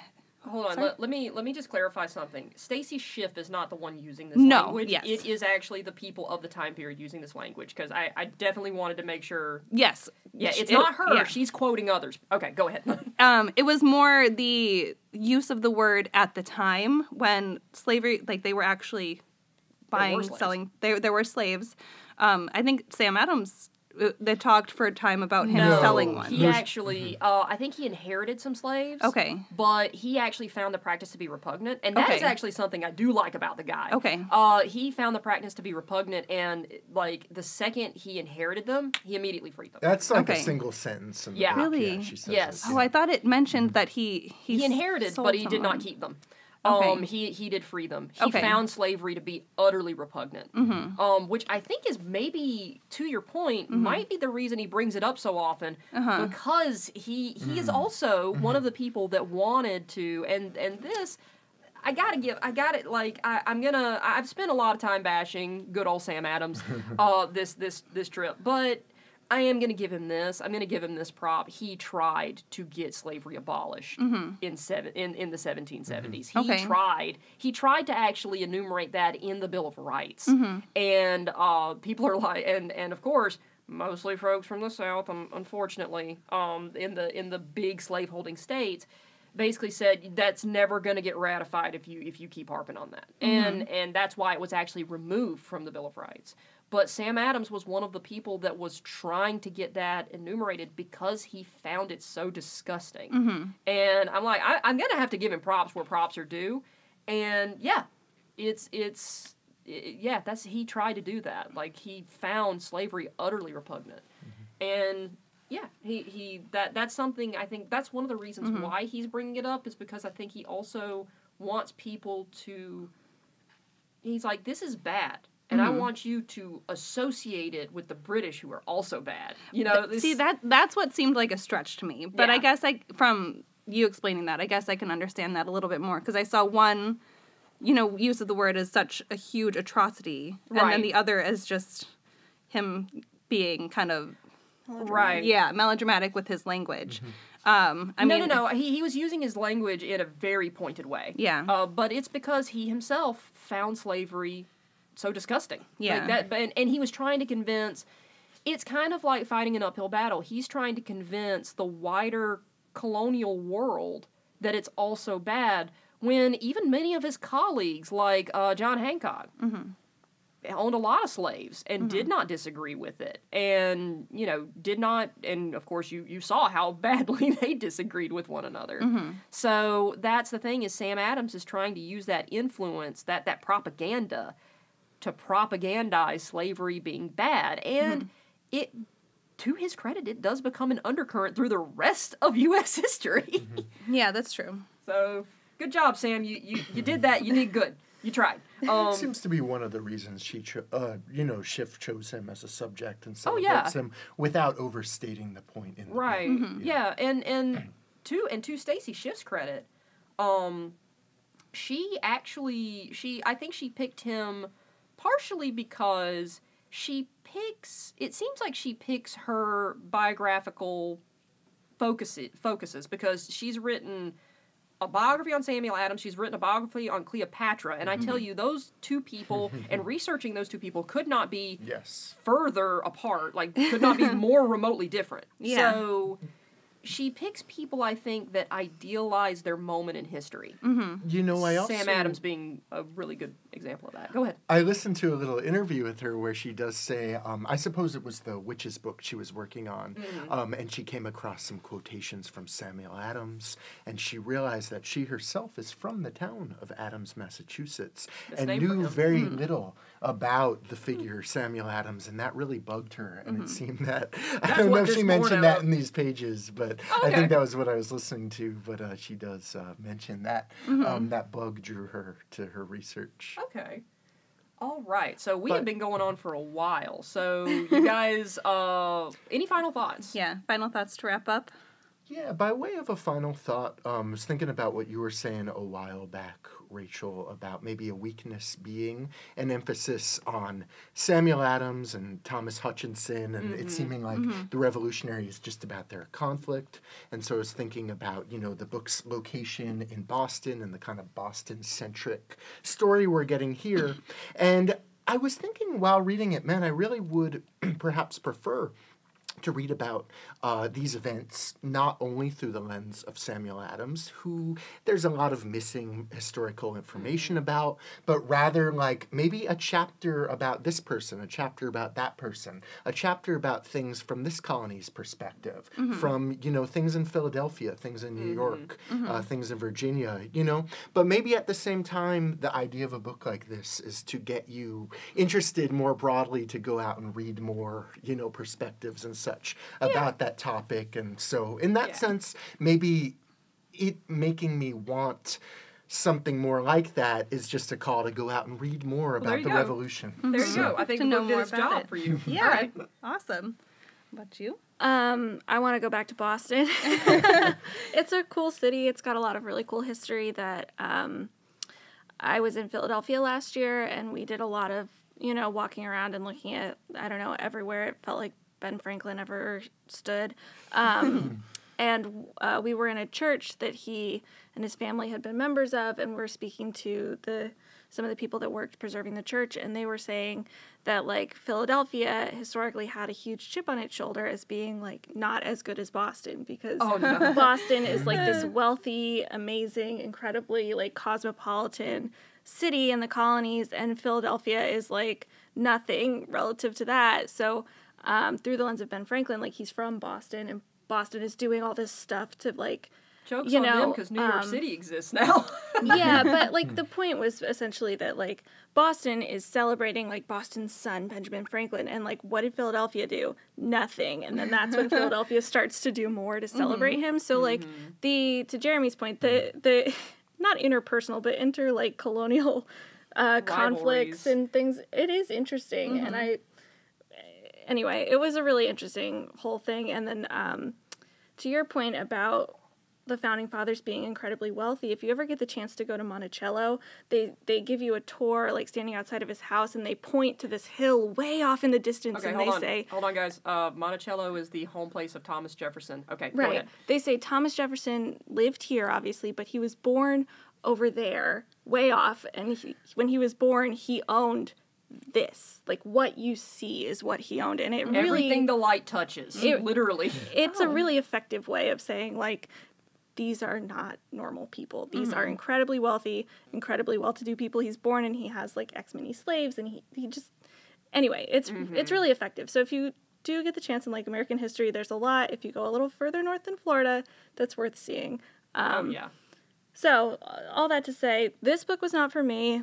Hold on. Let, let me let me just clarify something. Stacy Schiff is not the one using this No, language. yes. It is actually the people of the time period using this language because I, I definitely wanted to make sure. Yes. Yeah, it's It- not her. yeah. She's quoting others. Okay, go ahead. Um, it was more the use of the word at the time when slavery, like they were actually buying, selling. There, there were slaves. Um, I think Sam Adams. They talked for a time about him No. selling one. he actually, uh, I think he inherited some slaves. Okay. But he actually found the practice to be repugnant, and that is Okay. actually something I do like about the guy. Okay. Uh, he found the practice to be repugnant, and like the second he inherited them, he immediately freed them. That's like Okay. a single sentence. In Yeah. book. Really? she says Yes. it, Oh, I thought it mentioned that he he, he inherited, sold but he did not keep them. Okay. Um, he he did free them. He Okay. found slavery to be utterly repugnant. Mm-hmm. Um, which I think is maybe to your point might be the reason he brings it up so often Uh-huh. because he he is also one of the people that wanted to and and this. I gotta give. I got it. Like I, I'm gonna. I've spent a lot of time bashing good old Sam Adams, uh, this this this trip. But I am gonna give him this. I'm gonna give him this prop. He tried to get slavery abolished in seven in, in the 1770s. He Okay. tried. He tried to actually enumerate that in the Bill of Rights. And uh, people are like, and and of course. Mostly folks from the South, um, unfortunately, um, in the in the big slaveholding states, basically said that's never going to get ratified if you if you keep harping on that and and that's why it was actually removed from the bill of rights but sam adams was one of the people that was trying to get that enumerated because he found it so disgusting. Mm-hmm. And i'm like I, i'm going to have to give him props where props are due. And yeah it's it's i yeah that's he tried to do that. Like he found slavery utterly repugnant. Mm-hmm. And yeah, he, he that that's something I think that's one of the reasons mm-hmm. why he's bringing it up is because I think he also wants people to. He's like, this is bad, and I want you to associate it with the British who are also bad. You know, this, See that that's what seemed like a stretch to me. But I guess I from you explaining that, I guess I can understand that a little bit more because I saw one, you know, use of the word as such a huge atrocity, and then the other as just him being kind of right? yeah melodramatic with his language. Um, I no, mean, no, no. He, he was using his language in a very pointed way. Yeah. Uh, but it's because he himself found slavery so disgusting. Yeah. Like that, but, and, and he was trying to convince. It's kind of like fighting an uphill battle. He's trying to convince the wider colonial world that it's also bad when even many of his colleagues, like uh, John Hancock, mm-hmm. owned a lot of slaves and did mm-hmm. not disagree with it and you know did not and of course you you saw how badly they disagreed with one another mm-hmm. so that's the thing is sam adams is trying to use that influence that that propaganda to propagandize slavery being bad and it to his credit it does become an undercurrent through the rest of us history yeah, that's true. so good job sam you, you you did that you did good you tried um, it seems to be one of the reasons she, cho- uh, you know, Schiff chose him as a subject and Oh, yeah. him without overstating the point in the. Right. Yeah, and and to and to Stacy Schiff's credit, um, she actually she I think she picked him partially because she picks. It seems like she picks her biographical focuses focuses because she's written a biography on Samuel Adams. She's written a biography on Cleopatra, and I tell mm-hmm. you, those two people and researching those two people could not be Yes. further apart, like could not be more remotely different. Yeah. So she picks people I think that idealize their moment in history. Mm-hmm. You know, I also Sam Adams being a really good example of that. Go ahead. I listened to a little interview with her where she does say, um, I suppose it was the witch's book she was working on, Mm-hmm. um, and she came across some quotations from Samuel Adams, and she realized that she herself is from the town of Adams, Massachusetts, Best and knew very little about the figure Samuel Adams, and that really bugged her. And it seemed that I don't know if she mentioned that in these pages, but Oh, I think that was what I was listening to. But uh, she does uh, mention that um, that bug drew her to her research. Okay. All right. So we But- have been going on for a while. So you guys, uh, any final thoughts? Yeah. Final thoughts to wrap up. Yeah, by way of a final thought, um, I was thinking about what you were saying a while back Rachel, about maybe a weakness being an emphasis on Samuel Adams and Thomas Hutchinson, and it mm-hmm. seeming like mm-hmm. the Revolutionary is just about their conflict. And so I was thinking about, you know, the book's location in Boston and the kind of Boston centric story we're getting here. and I was thinking while reading it, man, I really would perhaps prefer to read about uh, these events not only through the lens of Samuel Adams, who there's a lot of missing historical information about, but rather like maybe a chapter about this person, a chapter about that person, a chapter about things from this colony's perspective, from, you know, things in Philadelphia, things in New York, uh, things in Virginia, you know. But maybe at the same time, the idea of a book like this is to get you interested more broadly to go out and read more, you know, perspectives and such about that topic. And so, in that Yeah. sense, maybe it making me want something more like that is just a call to go out and read more about you the go. revolution. There you go. I think To know more about job it. for you. Yeah. All right. Awesome. About you? Um, I want to go back to Boston. it's a cool city. It's got a lot of really cool history that um, I was in Philadelphia last year and we did a lot of, you know, walking around and looking at, I don't know, everywhere. It felt like Ben Franklin ever stood. Um, and uh, we were in a church that he and his family had been members of and we're speaking to the some of the people that worked preserving the church and they were saying that like Philadelphia historically had a huge chip on its shoulder as being like not as good as Boston because Oh, no. Boston is like this wealthy, amazing, incredibly like cosmopolitan city in the colonies, and Philadelphia is like nothing relative to that. So, um, through the lens of Ben Franklin, like he's from Boston, and Boston is doing all this stuff to like Jokes You on them know, because New York um, City exists now. yeah, but like the point was essentially that like Boston is celebrating like Boston's son Benjamin Franklin, and like what did Philadelphia do? Nothing, and then that's when Philadelphia starts to do more to celebrate him. So like the to Jeremy's point, the the not interpersonal but inter like colonial uh, conflicts and things. It is interesting, and I anyway, it was a really interesting whole thing. And then um, to your point about the founding fathers being incredibly wealthy, if you ever get the chance to go to Monticello, they they give you a tour, like standing outside of his house, and they point to this hill way off in the distance, okay, and hold they on. say. hold on, guys. Uh, Monticello is the home place of Thomas Jefferson. Okay, go Right. ahead. They say Thomas Jefferson lived here, obviously, but he was born over there, way off. And he, when he was born, he owned this. Like what you see is what he owned, and it really Everything the light touches, It- literally. it's a oh. really effective way of saying like these are not normal people these are mm-hmm. incredibly wealthy incredibly well-to-do people he's born and he has like x many slaves and he, he just anyway it's it's mm-hmm. really effective so if you do get the chance in like american history there's a lot if you go a little further north than florida that's worth seeing oh um, yeah. so, uh, all that to say, this book was not for me.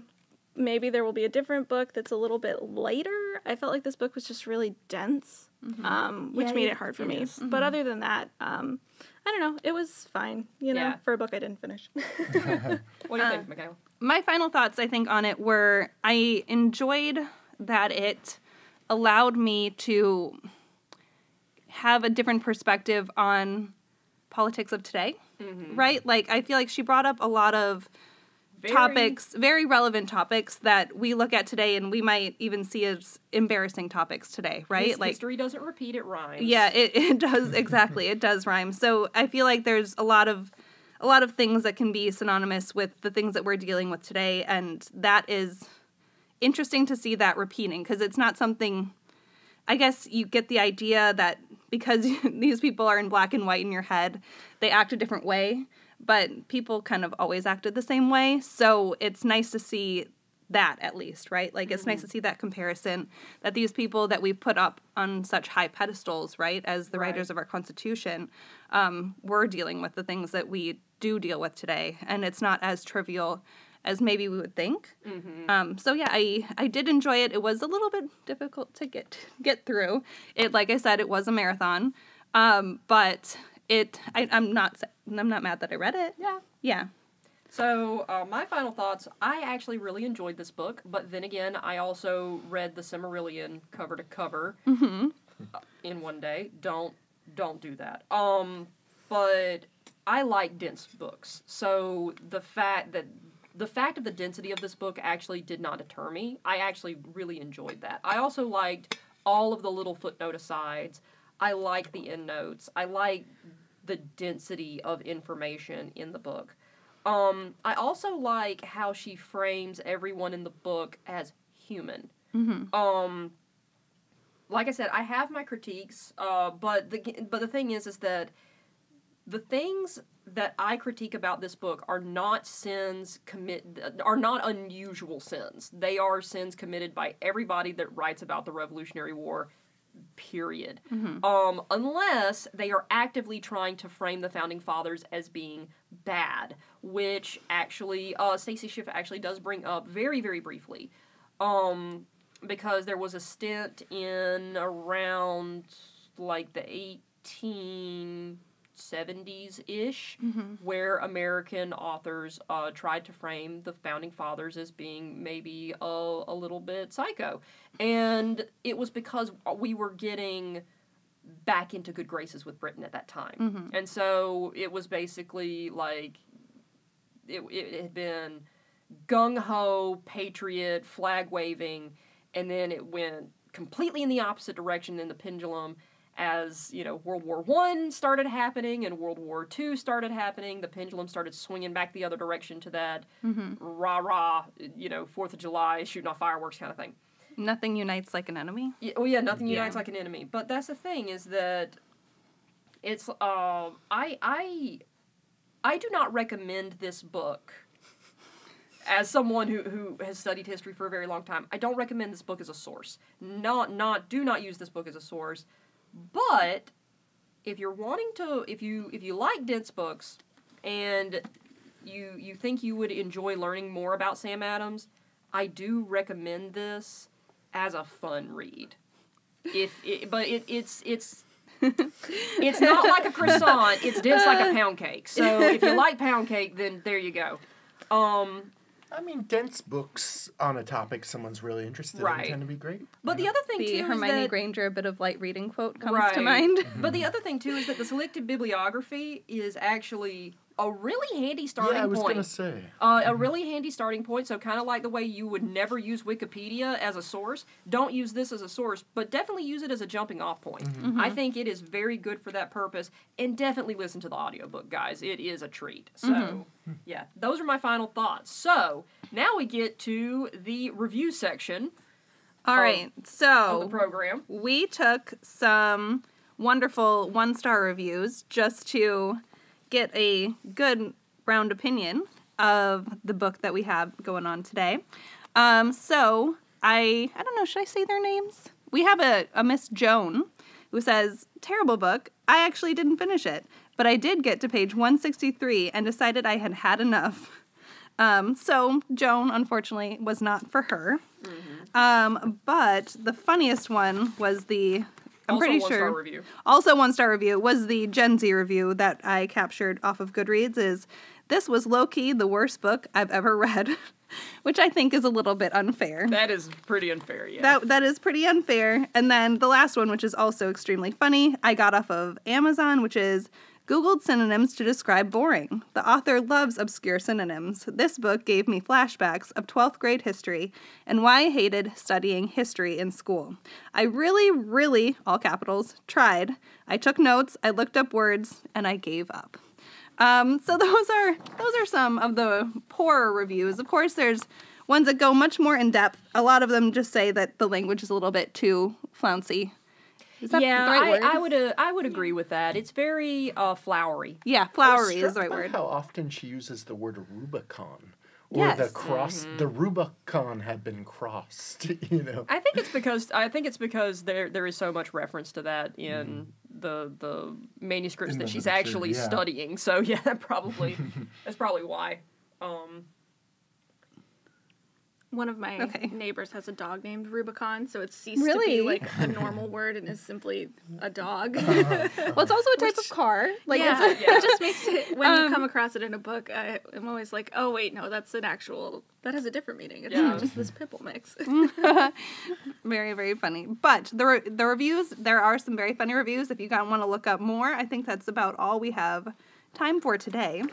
Maybe there will be a different book that's a little bit later. I felt like this book was just really dense, um, which Yeah, made it- it hard for it me. is. But other than that, um, I don't know. It was fine, you know, Yeah. for a book I didn't finish. What do you think, Michaela? my final thoughts i think on it were i enjoyed that it allowed me to have a different perspective on politics of today right like i feel like she brought up a lot of Very- topics very relevant topics that we look at today and we might even see as embarrassing topics today right His- like history doesn't repeat; it rhymes. yeah, it, it does exactly. It does rhyme. So I feel like there's a lot of a lot of things that can be synonymous with the things that we're dealing with today, and that is interesting to see that repeating because it's not something. I guess you get the idea that because these people are in black and white in your head, they act a different way, but people kind of always acted the same way. So it's nice to see that at least, right? Like it's nice to see that comparison that these people that we've put up on such high pedestals, right, as the Right. writers of our Constitution, um, we're dealing with the things that we do deal with today, and it's not as trivial as maybe we would think. Um, so yeah, I I did enjoy it. It was a little bit difficult to get get through. It like I said, it was a marathon, um, but it I, I'm not I'm not mad that I read it. Yeah. Yeah. So, uh, my final thoughts I actually really enjoyed this book, but then again, I also read the Silmarillion cover to cover uh, in one day. Don't don't do that. Um, but I like dense books. So the fact that the fact of the density of this book actually did not deter me. I actually really enjoyed that. I also liked all of the little footnote asides. I like the end notes. I like the density of information in the book. Um, I also like how she frames everyone in the book as human. Um, like I said, I have my critiques, uh, but the but the thing is, is that the things that I critique about this book are not sins commit are not unusual sins. They are sins committed by everybody that writes about the Revolutionary War. Period. Um, unless they are actively trying to frame the founding fathers as being bad, which actually uh, Stacy Schiff actually does bring up very very briefly. Um, because there was a stint in around like the 1870s ish where American authors uh, tried to frame the founding fathers as being maybe a, a little bit psycho. And it was because we were getting back into good graces with Britain at that time. And so it was basically like it, it had been gung ho, patriot, flag waving, and then it went completely in the opposite direction in the pendulum as you know World War One started happening and World War Two started happening. The pendulum started swinging back the other direction to that rah rah, you know Fourth of July shooting off fireworks kind of thing. Nothing unites like an enemy. Yeah, oh yeah, nothing Yeah. unites like an enemy. But that's the thing is that it's um I I I do not recommend this book as someone who, who has studied history for a very long time. I don't recommend this book as a source. Not not do not use this book as a source. But if you're wanting to if you if you like dense books and you you think you would enjoy learning more about Sam Adams, I do recommend this as a fun read. If it, but it, it's it's it's not like a croissant. It's dense like a pound cake. So if you like pound cake, then there you go. Um, I mean, dense books on a topic someone's really interested Right. in tend to be great. but the other thing The too Hermione is that, Granger, a bit of light reading quote comes Right. to mind. But the other thing too is that the selected bibliography is actually a really handy starting yeah, I was point. gonna say. Uh, a mm-hmm. really handy starting point. So, kind of like the way you would never use Wikipedia as a source, don't use this as a source, but definitely use it as a jumping off point. Mm-hmm. Mm-hmm. I think it is very good for that purpose. And definitely listen to the audiobook, guys. It is a treat. So, hmm. yeah, those are my final thoughts. So, now we get to the review section All right, of the so program. we took some wonderful one star reviews just to get a good round opinion of the book that we have going on today. Um, so I I don't know, should I say their names? We have a, a Miss Joan who says, Terrible book. I actually didn't finish it, but I did get to page 163 and decided I had had enough. Um, so Joan, unfortunately, was not for her. Um, but the funniest one was the I'm Also pretty sure review. also one star review was the Gen Z review that I captured off of Goodreads is this was low key the worst book I've ever read, which I think is a little bit unfair. That is pretty unfair, yeah. That that is pretty unfair. And then the last one, which is also extremely funny, I got off of Amazon, which is Googled synonyms to describe boring. The author loves obscure synonyms. This book gave me flashbacks of 12th grade history and why I hated studying history in school. I really, really, all capitals, tried. I took notes, I looked up words, and I gave up. Um, so those are those are some of the poorer reviews. Of course, there's ones that go much more in depth. A lot of them just say that the language is a little bit too flouncy. Is that yeah, the right I, word? I would uh, I would agree with that. It's very uh, flowery. yeah, flowery is the right word. How often she uses the word Rubicon, or the cross, Mm-hmm. the Rubicon had been crossed. You know. I think it's because I think it's because there there is so much reference to that in the the manuscripts In that the she's literature, actually yeah. studying. So yeah, that probably that's probably why. Um, One of my Okay. neighbors has a dog named Rubicon, so it's ceased Really? to be like a normal word and is simply a dog. Well, it's also a type of car. Like yeah, it's yeah. it just makes it when Um, you come across it in a book. I, I'm always like, oh wait, no, that's an actual. That has a different meaning. It's Yeah. not just this pipple mix. very very funny. But the re- the reviews, there are some very funny reviews. If you guys want to look up more, I think that's about all we have time for today.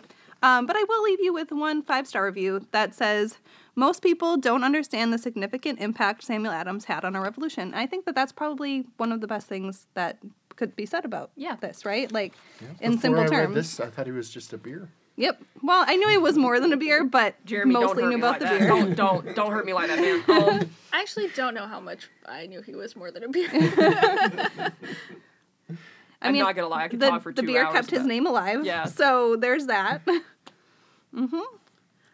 Um, but I will leave you with one five star review that says most people don't understand the significant impact Samuel Adams had on our revolution. I think that that's probably one of the best things that could be said about Yeah. this, right? Like in Before simple I read terms. this, I thought he was just a beer. Yep. Well, I knew he was more than a beer, but Jeremy, mostly don't hurt knew me about like the that. beer. Don't don't don't hurt me like that, man. Um, I actually don't know how much I knew he was more than a beer. I mean, I'm not gonna lie, I could the, talk for the two beer hours kept his name alive. Yeah. So there's that. Mm-hmm.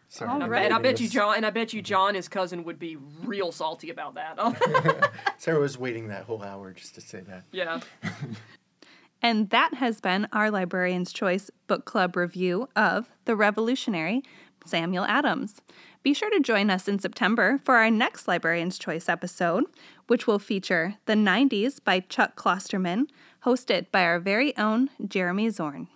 Sorry, All I'm And. I bet you. John and I bet you John, his cousin, would be real salty about that. Sarah was waiting that whole hour just to say that. yeah. And that has been our Librarian's Choice Book Club review of The Revolutionary Samuel Adams. Be sure to join us in September for our next Librarian's Choice episode, which will feature The 90s by Chuck Klosterman, hosted by our very own Jeremy Zorn.